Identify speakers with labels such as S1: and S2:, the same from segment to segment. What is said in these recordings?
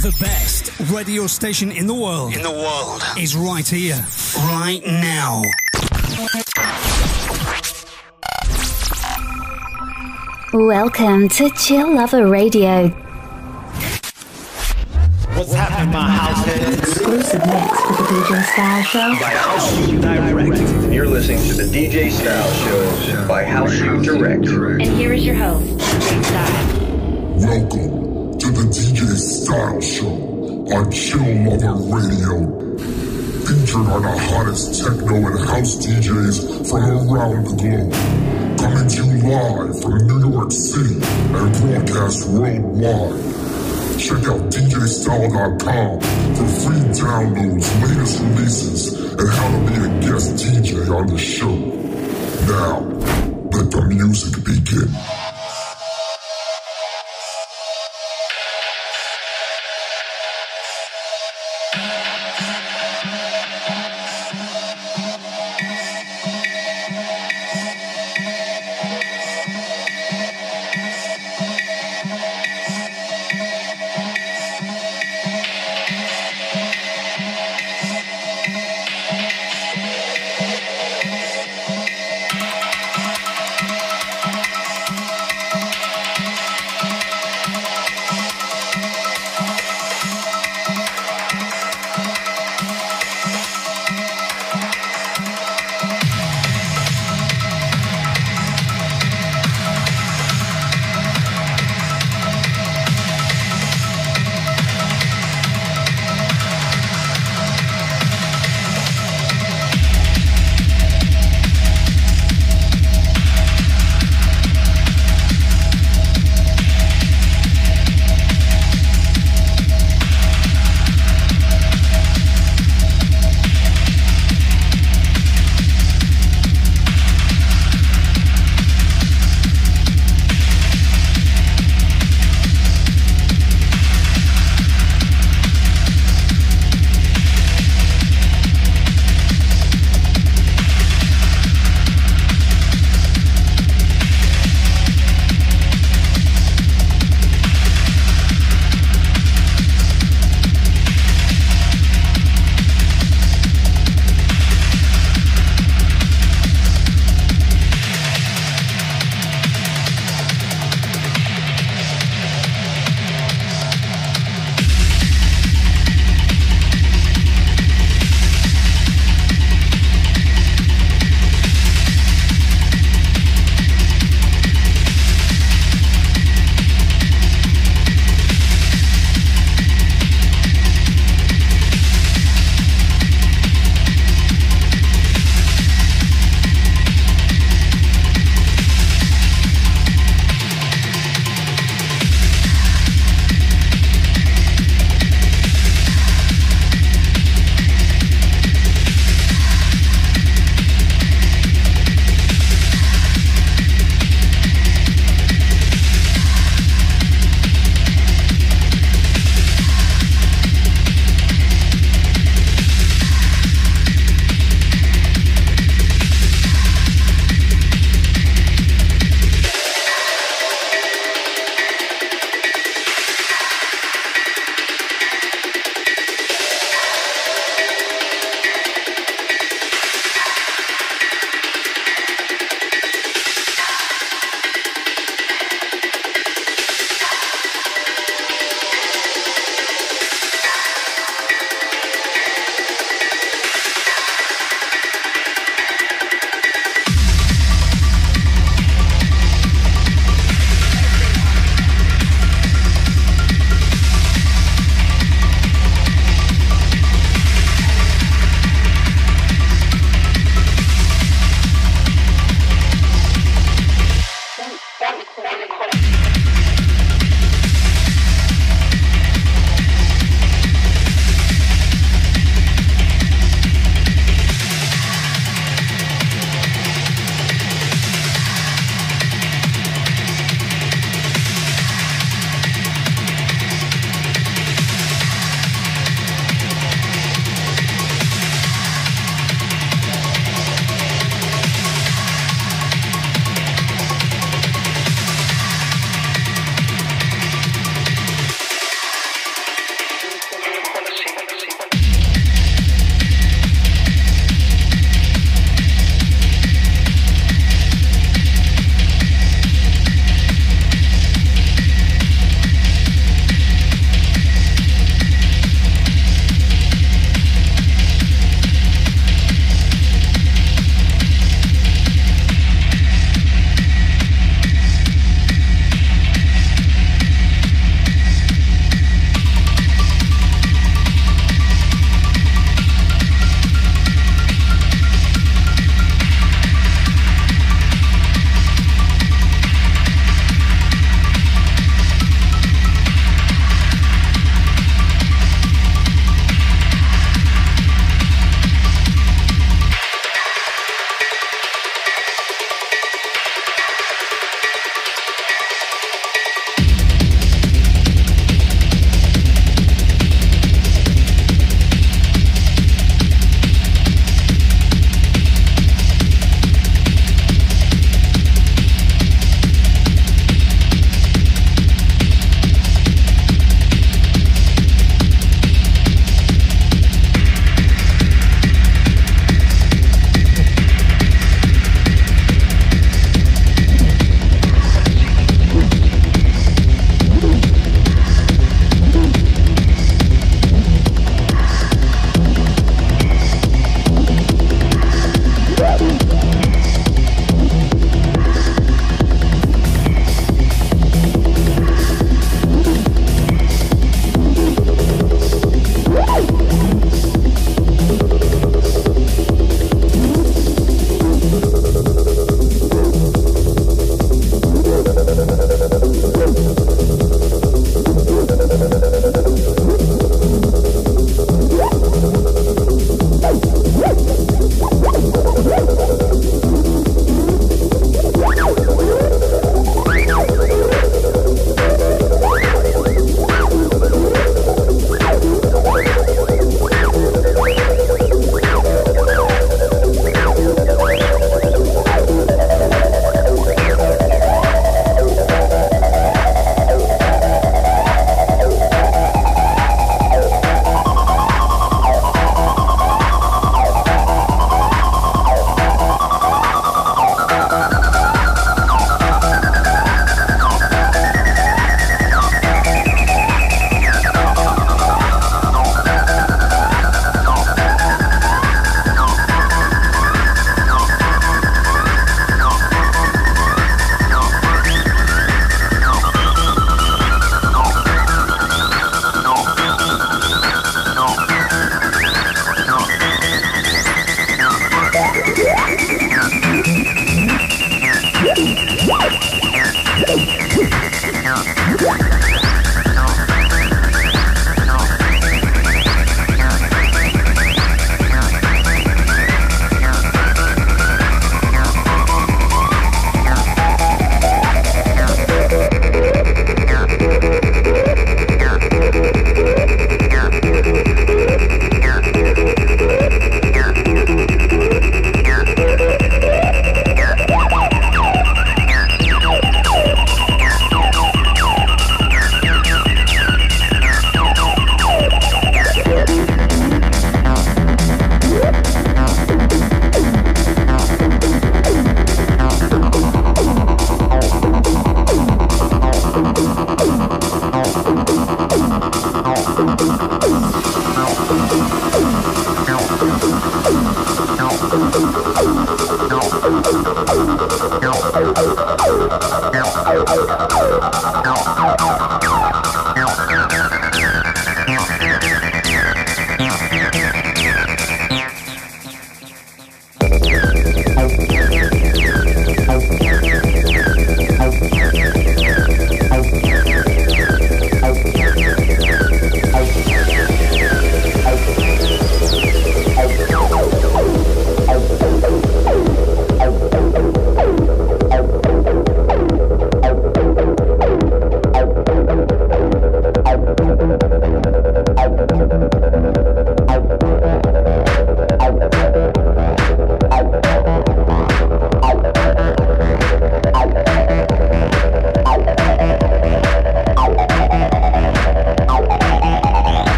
S1: The best radio station in the world.
S2: In the world.
S1: Is right here.
S2: Right now.
S3: Welcome to Chill Lover Radio.
S4: What's happening, my house heads?
S3: Exclusive mix with the DJ Style Show.
S5: By House You Direct. And you're listening to the DJ Style Show by House You Direct.
S6: And here is your host, DJ Style.
S7: Welcome to the DJ Style Show on Chill Lover Radio. Featured are the hottest techno and house DJs from around the globe. Coming to you live from New York City and broadcast worldwide. Check out DJStyle.com for free downloads, latest releases, and how to be a guest DJ on the show. Now, let the music begin.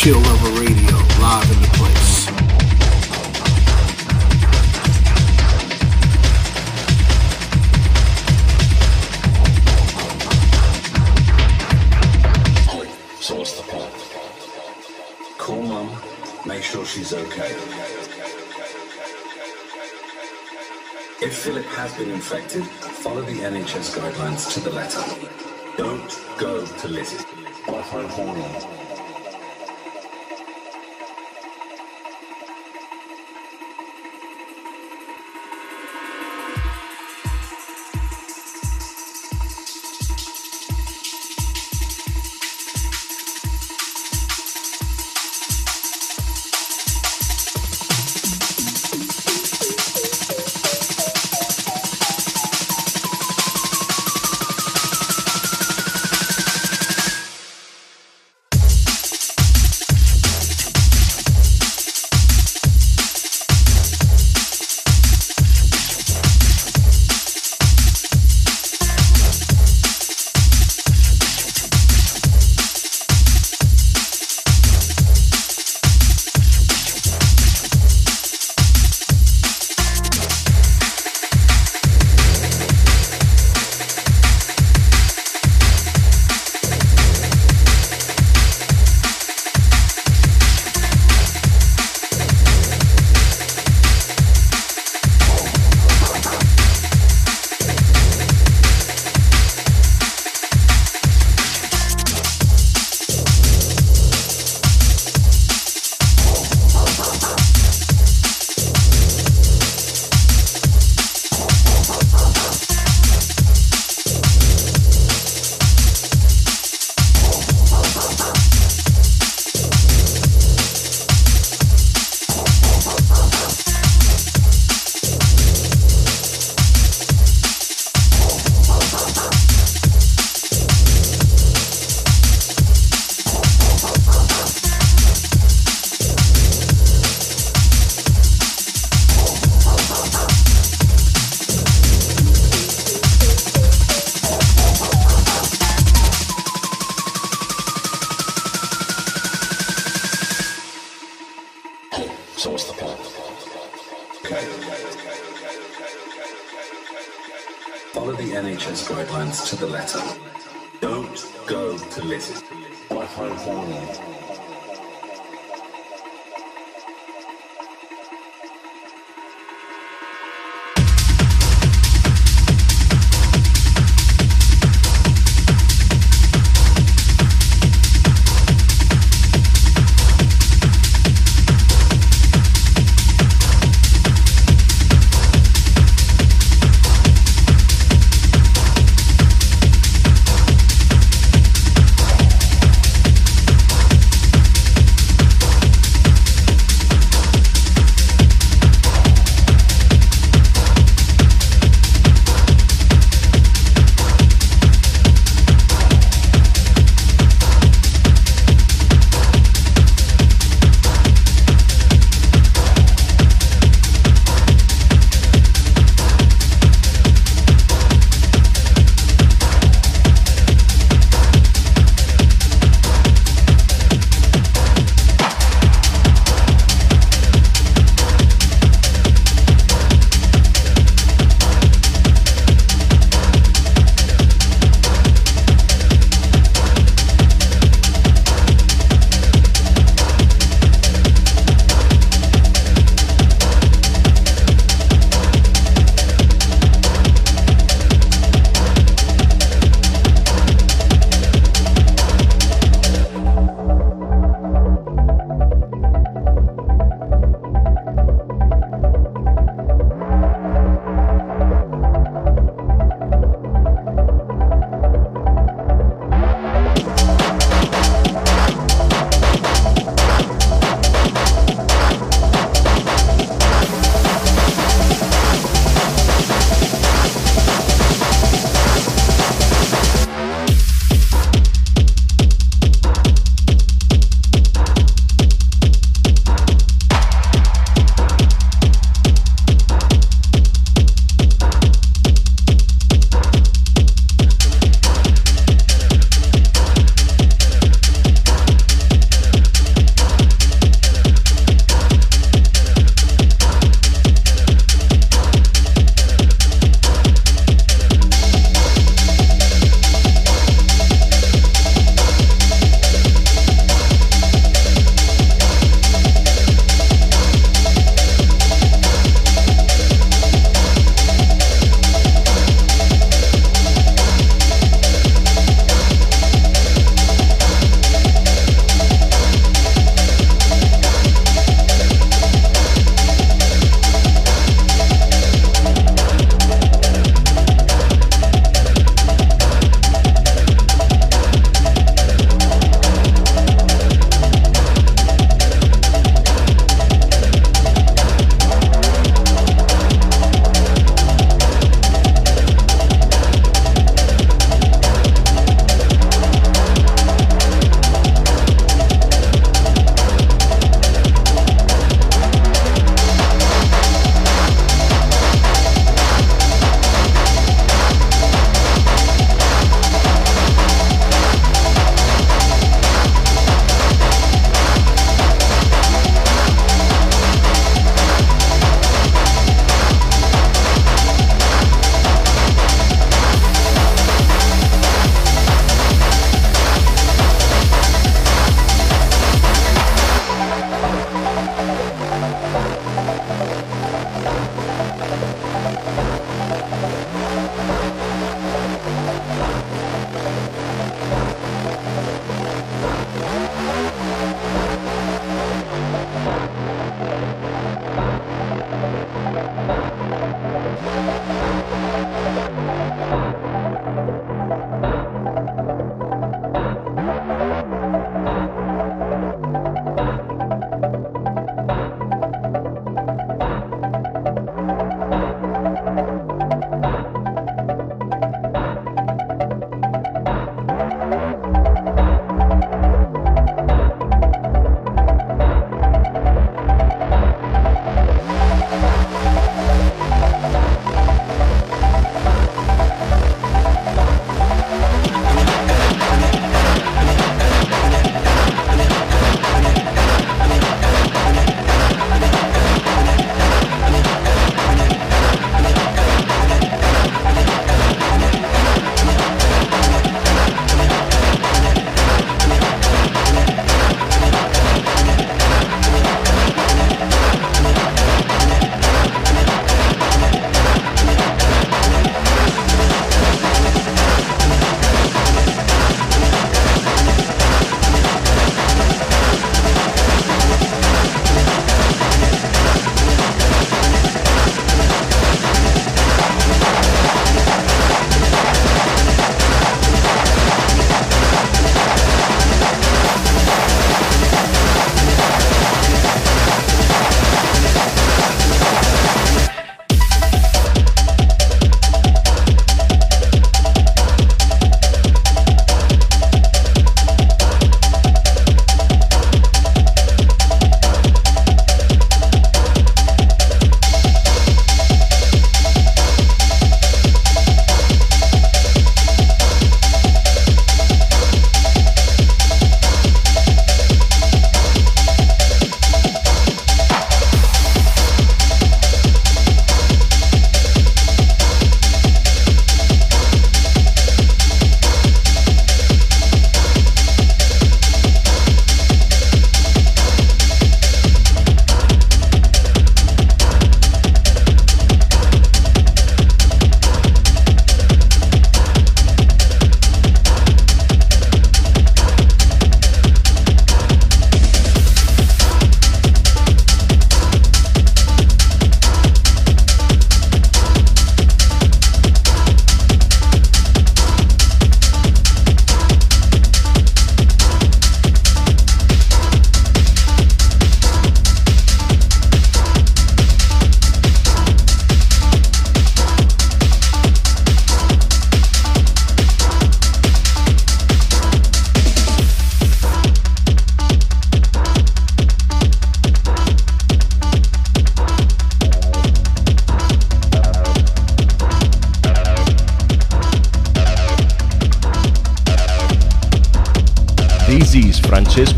S8: Chill Lover Radio, live in the place.
S2: So what's the plan? Call mum, make sure she's okay. If Philip has been infected, follow the NHS guidelines to the letter. Don't go to Lizzie. Wi-Fi warning. So Lizzie. Wi-Fi warning.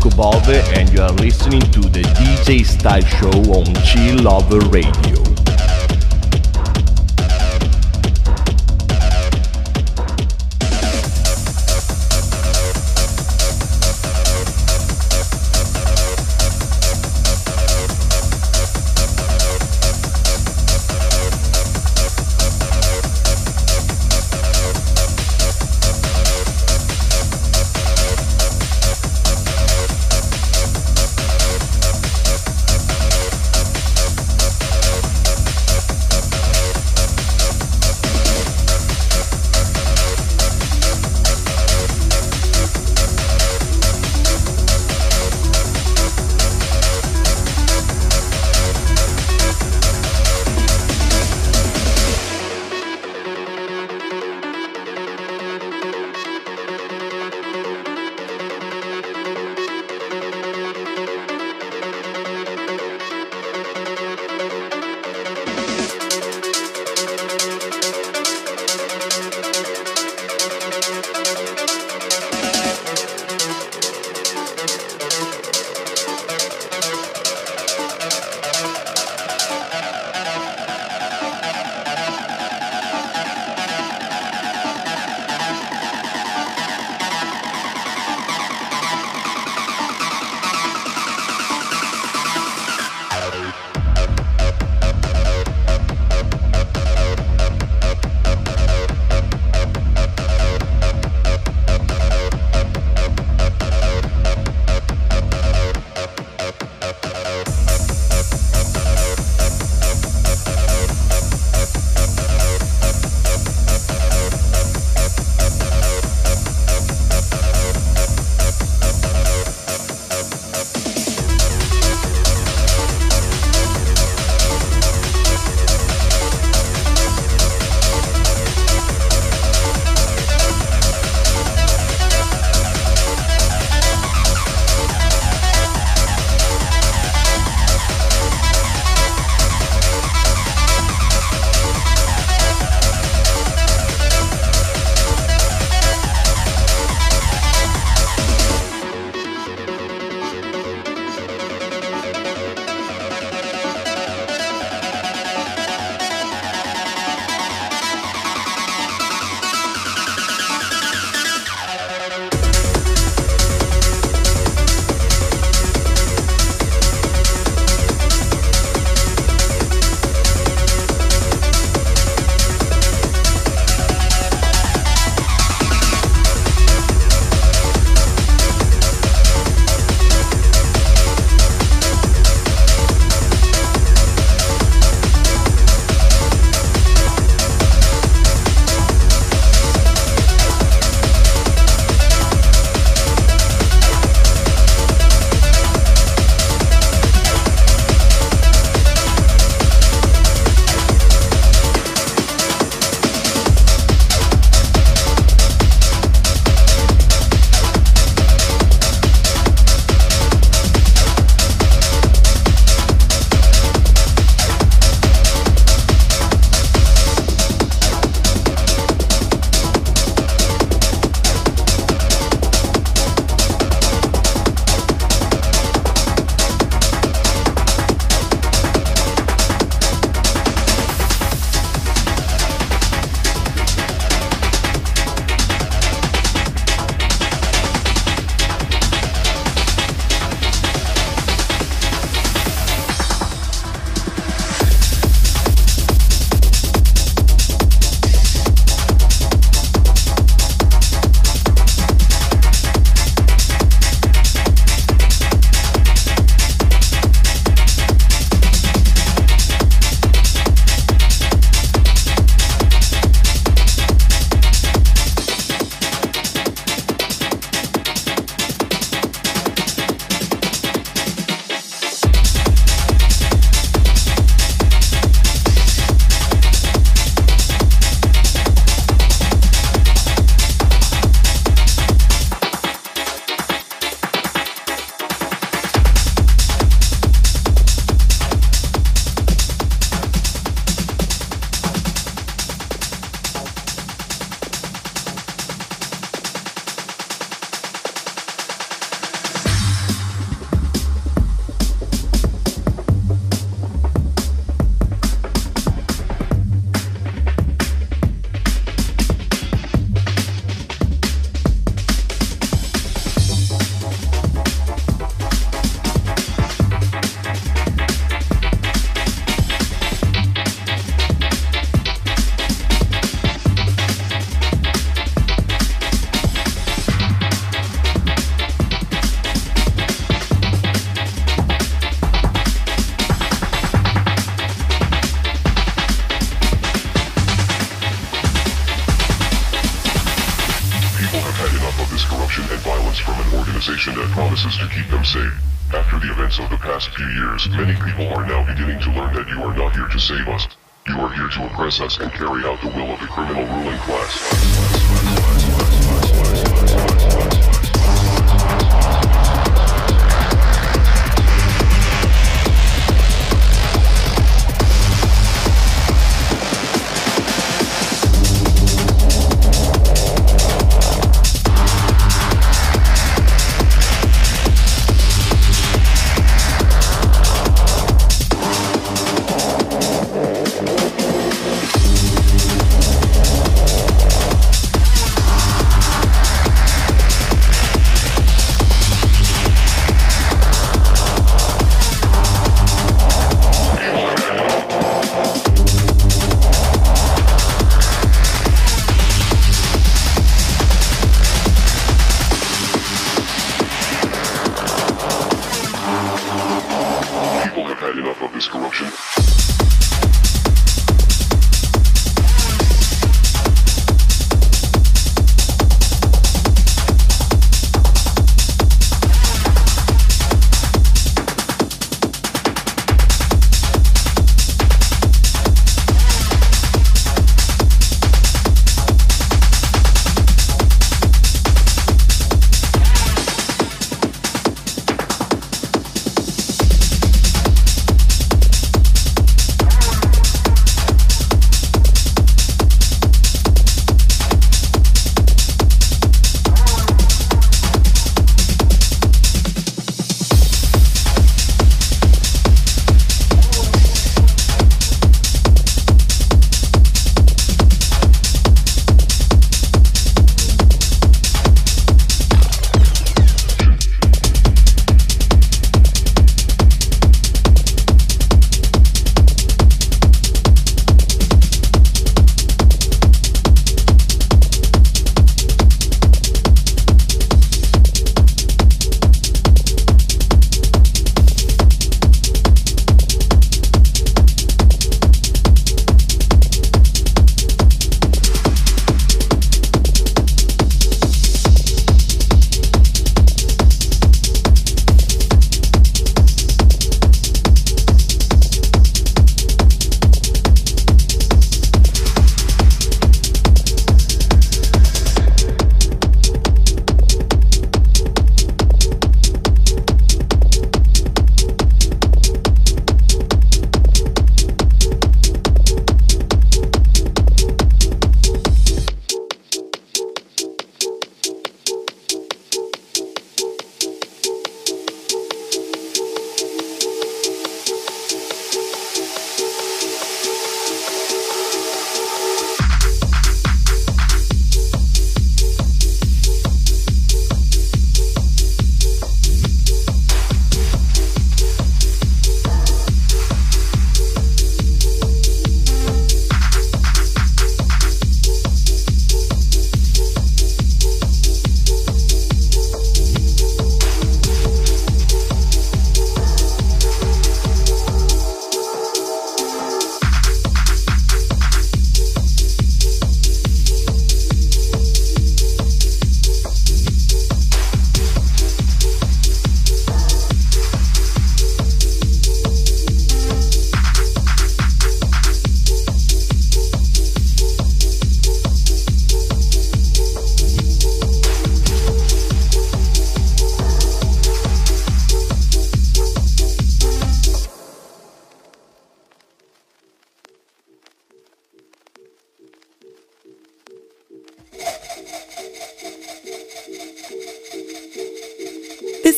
S9: Bove, and you are listening to the DJ Style Show on Chill Lover Radio.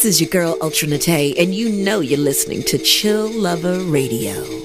S10: This is your girl Ultra Nate, and you know you're listening to Chill Lover Radio.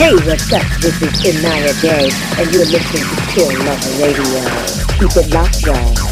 S11: Hey, what's up? This is Inaya Day, and you're listening to Chill Lover Radio. Keep it locked, y'all.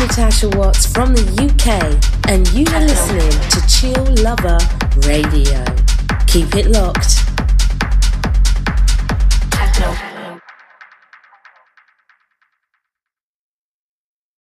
S11: Natasha Watts from the UK, and you are listening to Chill Lover Radio. Keep it locked.